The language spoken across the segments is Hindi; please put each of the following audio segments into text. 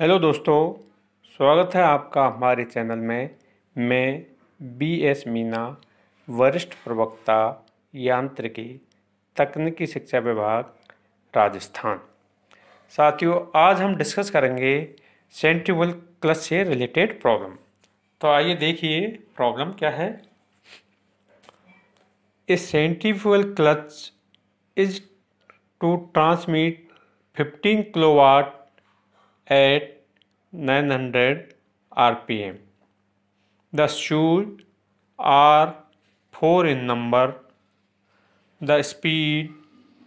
हेलो दोस्तों, स्वागत है आपका हमारे चैनल में। मैं बी एस मीना, वरिष्ठ प्रवक्ता, यांत्रिकी, तकनीकी शिक्षा विभाग, राजस्थान। साथियों, आज हम डिस्कस करेंगे सेंट्रीवल क्लच से रिलेटेड प्रॉब्लम। तो आइए देखिए प्रॉब्लम क्या है। A centrifugal clutch is to transmit 15 kilowatt at 900 rpm. The shoes are 4 in number. The speed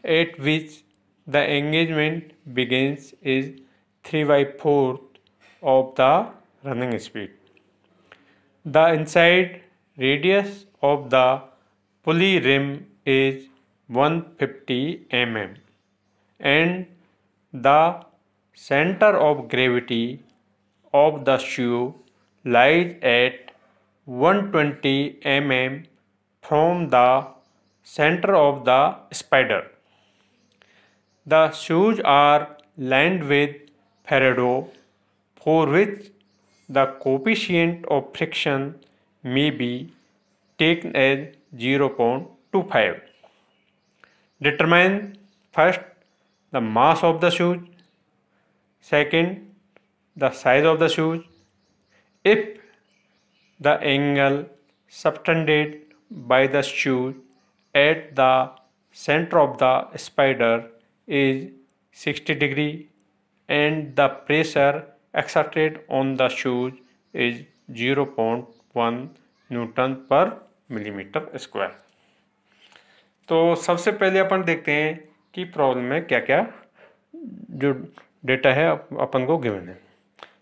at which the engagement begins is 3 by 4 of the running speed. The inside radius of the pulley rim is 150 mm and the center of gravity of the shoe lies at 120 mm from the center of the spider. The shoes are lined with Farado for which the coefficient of friction may be taken as 0.25. Determine first the mass of the shoes Second, the size of the shoes. If the angle subtended by the shoe at the center of the spider is 60 degree and the pressure exerted on the shoes is 0.1 newton per millimetre square तो सबसे पहले अपन देखते हैं कि प्रॉब्लम में क्या क्या जो डेटा है अपन को गिवन है।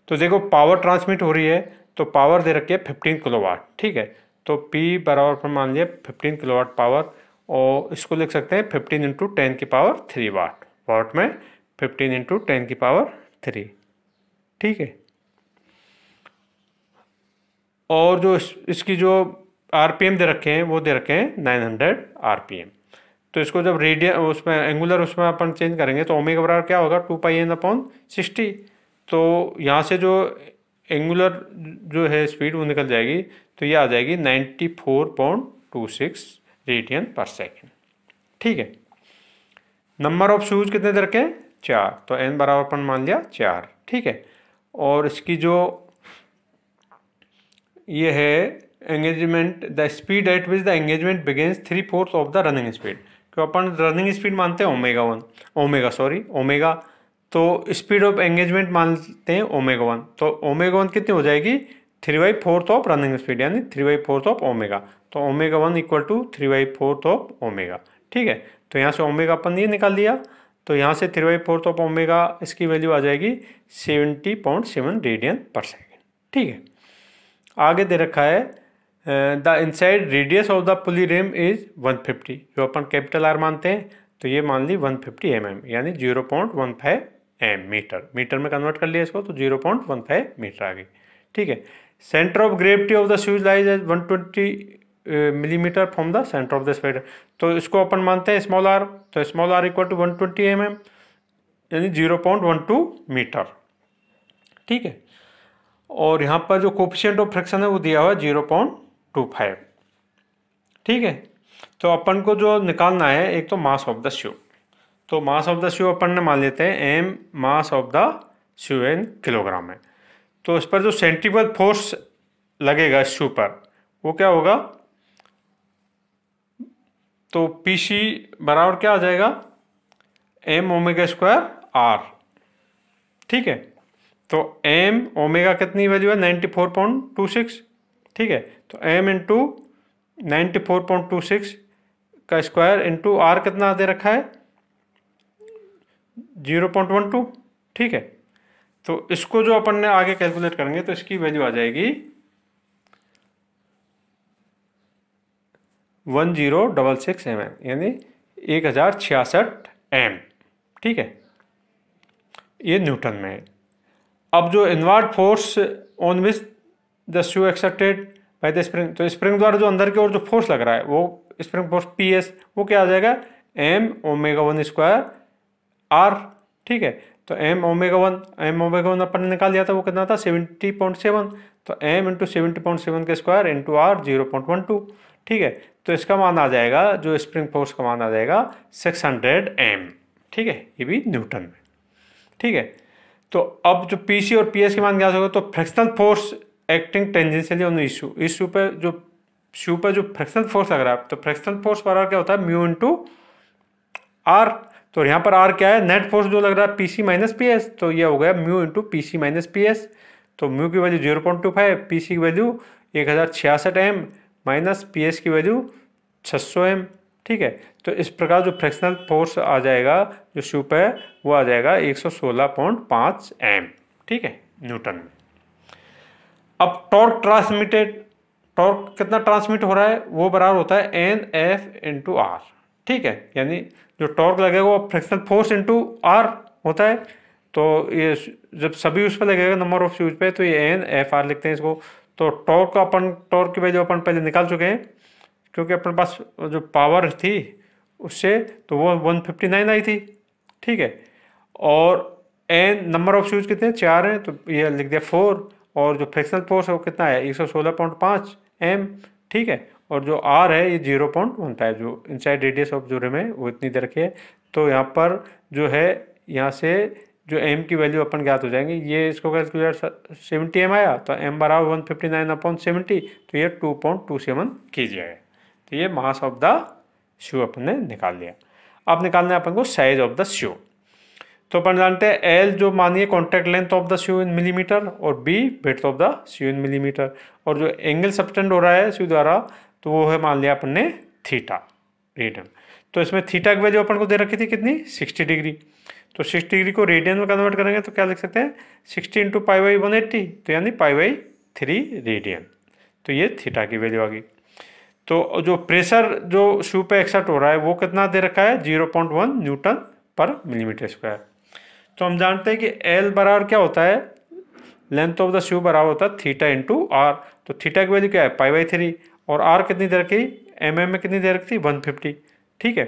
तो देखो पावर ट्रांसमिट हो रही है तो पावर दे रखी है फिफ्टीन किलोवाट ठीक है? तो P बराबर पर मान लिया फिफ्टीन किलोवाट पावर और इसको लिख सकते हैं फिफ्टीन इंटू टेन की पावर थ्री वाट वाट में फिफ्टीन इंटू टेन की पावर थ्री ठीक है? और जो इस, इसकी जो आरपीएम दे रखे हैं वो दे रखे हैं नाइन हंड्रेड आरपीएम तो इसको जब रेडियन उसमें एंगुलर उसमें अपन चेंज करेंगे तो ओमेगा बराबर क्या होगा? Two pi N upon sixty तो यहाँ से जो एंगुलर जो है स्पीड वो निकल जाएगी। तो ये आ जाएगी ninety four point two six radian per second ठीक है? नंबर ऑफ़ शूज़ कितने दर के? चार. तो एन बराबर अपन मान लिया चार. ठीक है? और इसकी जो ये है engagement the speed at which the engagement begins three fourth of the running speed तो अपन रनिंग स्पीड मानते हैं omega one omega sorry omega तो स्पीड ऑफ़ एंगेजमेंट मानते हैं ओमेगा वन तो ओमेगा वन कितनी हो जाएगी? Three by fourth of running speed यानी three by fourth of omega तो omega one equal to three by fourth of omega ठीक है? तो यहाँ से ओमेगा अपन ये निकाल दिया तो यहाँ से three by fourth of omega इसकी वैल्यू आ जाएगी seventy point seven radian per second ठीक है? आगे दे रखा है the inside radius of the pulley rim is 150 जो अपन कैपिटल आर मानते हैं तो ये मान ली 150 फिफ्टी एम यानी 0.15 एम मीटर मीटर में कन्वर्ट कर लिया इसको तो 0.15 मीटर आ गई ठीक है? Centre of gravity of the shoes lies as 120 millimetre from the centre of the spider तो इसको अपन मानते हैं स्मॉल आर तो small R equal to one twenty M M यानी zero point one two metre ठीक है? और यहाँ पर जो कोपिशियंट ऑफ़ फ्रिक्शन है, वो दिया हुआ है ज़ीरो पॉइंट टू फाइव। ठीक है? तो अपन को जो निकालना है, एक तो मास ऑफ़ द श्यू तो मास ऑफ़ द श्यू अपन ने मान लेते हैं M mass of the shoe in kilogram है। तो इस पर जो सेंट्रीबल फोर्स लगेगा इस शू पर, वो क्या होगा? तो पी सी बराबर क्या आ जाएगा? एम ओमेगा स्क्वायर आर ठीक है? तो एम ओमेगा कितनी वैल्यू है? Ninety four point two six ठीक है? तो M into ninety four point two six का स्क्वायर इंटू आर कितना दे रखा है? ज़ीरो पॉइंट वन टू ठीक है? तो इसको जो अपन ने आगे कैलकुलेट करेंगे तो इसकी वैल्यू आ जाएगी one zero double six M M यानी एक हज़ार छियासठ एम ठीक है? ये न्यूटन में है। अब जो inward force on which the shoe accepted by the spring तो स्प्रिंग द्वारा जो अंदर की ओर जो फोर्स लग रहा है, वो स्प्रिंग फोर्स पी एस वो क्या आ जाएगा? M omega one square R ठीक है? तो M omega one M omega one अपन ने निकाल दिया था, वो कितना था? सेवेंटी पॉइंट सेवन तो M into seventy point seven के square into R zero point one two ठीक है? तो इसका मान आ जाएगा, जो स्प्रिंग फोर्स का मान आ जाएगा सिक्स हंड्रेड एम ठीक है? ये भी न्यूटन में, ठीक है? तो अब जो पी सी और पी एस के मान ज्ञात होगा तो frictional force acting tangentially on each shoe each shoe पे जो शू पर जो फ्रैक्शनल फोर्स लग रहा है तो फ्रैक्शनल फोर्स पर क्या होता है? म्यू इंटू आर तो यहाँ पर आर क्या है? नेट फोर्स जो लग रहा है P C minus P S तो ये हो गया mu into P C minus P S तो म्यू की value zero point two five P C की वैल्यू एक हज़ार छियासठ एम माइनस पी एस की वैल्यू छः सौ एम ठीक है? तो इस प्रकार जो फ्रैक्शनल फोर्स आ जाएगा, जो शूप है वो आ जाएगा एक सौ सोलह पॉइंट पाँच एम ठीक है? न्यूटन में। अब टॉर्क ट्रांसमिटेड टॉर्क कितना ट्रांसमिट हो रहा है? वो बराबर होता है एन एफ़ इंटू आर ठीक है? यानी जो टॉर्क लगेगा वो फ्रिक्शनल फोर्स इंटू आर होता है। तो ये जब सभी उस पर लगेगा नंबर ऑफ़ शूज़ पे तो ये एन एफ़ आर लिखते हैं इसको। तो टॉर्क अपन टॉर्क की वैल्यू अपन पहले निकाल चुके हैं, क्योंकि अपने पास जो पावर थी उससे तो वो वन फिफ्टी नाइन आई थी, ठीक है? और एन नंबर ऑफ़ शूज़ कितने? चार हैं तो ये लिख दिया फोर और जो फ्रिक्शनल फोर्स है वो कितना है? एक सौ सोलह पॉइंट पाँच एम, ठीक है? और जो आर है, ये ज़ीरो पॉइंट वन है जो इनसाइड रेडियस ऑफ़ जो रिम है, वो इतनी दर है। तो यहाँ पर जो है, यहाँ से जो एम की वैल्यू अपन ज्ञात हो जाएँगे। ये इसको कैलकुलेट सेवेंटी एम आया तो एम बराबर one fifty nine upon seventy तो ये टू पॉइंट टू सेवन कीजिएगा तो ये मास ऑफ़ द शू अपन ने निकाल लिया। अब निकालना है अपन को साइज़ ऑफ़ द शू तो अपन जानते हैं एल जो मानिए contact length of the shoe in millimetre और B breadth of the shoe in millimetre और जो एंगल सबटेंड हो रहा है शू द्वारा तो वो है मान लिया अपन ने थीटा रेडियन तो इसमें थीटा की वैल्यू अपन को दे रखी थी कितनी? सिक्सटी डिग्री तो सिक्सटी डिग्री को रेडियन में कन्वर्ट करेंगे तो क्या लिख सकते हैं? Sixty into pi by one eighty तो यानी पाई बाई थ्री रेडियन तो ये थीटा की वैल्यू आ गई। तो जो प्रेशर जो शू पे एक्सर्ट हो रहा है, वो कितना दे रखा है? Zero point one newton per millimetre square तो हम जानते हैं कि एल बराबर क्या होता है? लेंथ ऑफ़ द शू बराबर होता है थीटा इंटू आर तो थीटा की वैल्यू क्या है? पाई बाई थ्री और आर कितनी देर रखी एम एम में कितनी देर रखी थी वन फिफ्टी ठीक है?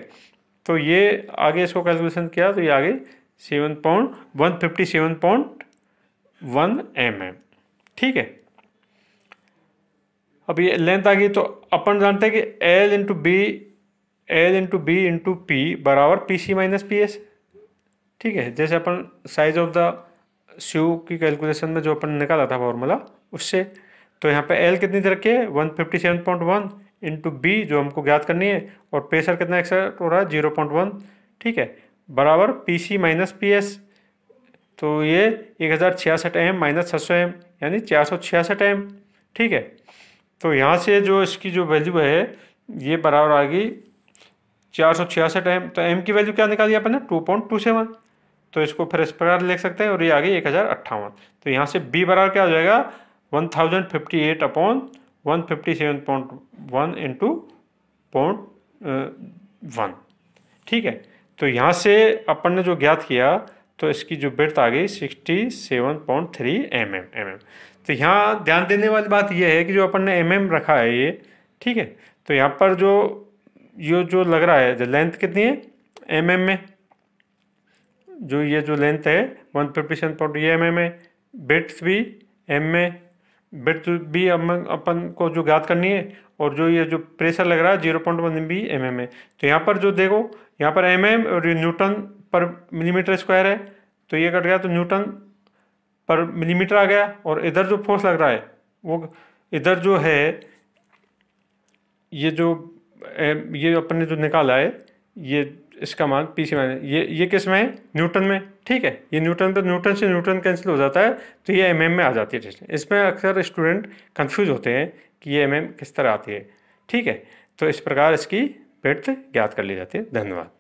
तो ये आगे इसको कैलकुलेशन किया तो ये आगे seven point one fifty seven point one M M ठीक है? अब ये लेंथ आ गई तो अपन जानते हैं कि L into B L into B into P बराबर P C minus P S ठीक है, जैसे अपन साइज़ ऑफ़ द शू की कैलकुलेशन में जो अपन निकाला था फॉर्मूला उससे तो यहाँ पे एल कितनी तरह के one fifty seven point one into B जो हमको ज्ञात करनी है, और प्रेशर कितना एक्सर्ट हो रहा है? ज़ीरो पॉइंट वन ठीक है? बराबर P C minus P S तो ये एक हज़ार छियासठ एम माइनस छः सौ एम यानी चार सौ छियासठ एम ठीक है? तो यहाँ से जो इसकी जो वैल्यू है, ये बराबर आ गई चार सौ छियासठ एम तो एम की वैल्यू क्या निकाली अपन ने? टू पॉइंट टू सेवन तो इसको फिर इस प्रकार लिख सकते हैं और ये आ गई एक हज़ार अट्ठावन। तो यहाँ से बी बराबर क्या हो जाएगा? One thousand fifty eight upon one fifty seven point one into point one ठीक है? तो यहाँ से अपन ने जो ज्ञात किया तो इसकी जो बिर्थ आ गई sixty seven point three M M M M तो यहाँ ध्यान देने वाली बात यह है कि जो अपन ने एम एम रखा है ये, ठीक है? तो यहाँ पर जो, ये जो लग रहा है लेंथ कितनी है? एम एम में। जो ये जो लेंथ है वन सेवन पॉइंट ये एम है बिट्स भी एम में बिट भी अपन को जो ज्ञात करनी है, और जो ये जो प्रेशर लग रहा है zero point one M B M M तो यहाँ पर जो देखो, यहाँ पर एम एम और ये न्यूटन पर मिलीमीटर स्क्वायर है। तो ये कट गया तो न्यूटन पर मिलीमीटर आ गया, और इधर जो फोर्स लग रहा है, वो इधर जो है, ये जो ये अपन ने जो निकाला है, ये इसका मान पी सी मान ये ये किसमें है? न्यूटन में। ठीक है, ये न्यूटन तो न्यूटन से न्यूटन कैंसिल हो जाता है तो ये एम में आ जाती है इसमें अक्सर स्टूडेंट कन्फ्यूज़ होते हैं कि ये एम किस तरह आती है। ठीक है तो इस प्रकार इसकी पेट ज्ञात कर ली जाती है। धन्यवाद।